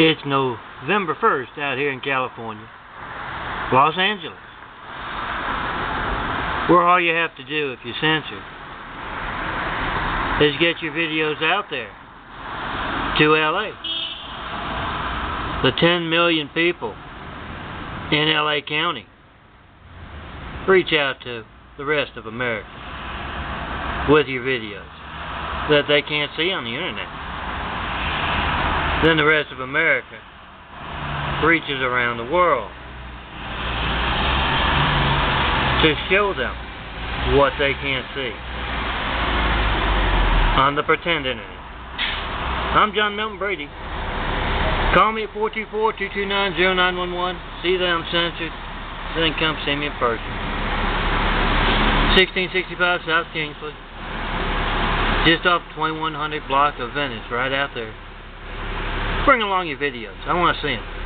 It's November 1st out here in California, Los Angeles, where all you have to do if you censor is get your videos out there to LA. The 10 million people in LA County. Reach out to the rest of America with your videos that they can't see on the internet. Then the rest of America reaches around the world to show them what they can't see on the pretend internet. I'm John Melton Brady. Call me at 424-229-0911. See that I'm censored. Then come see me in person. 1665 South Kingsley. Just off 2100 block of Venice, right out there. Bring along your videos. I want to see them.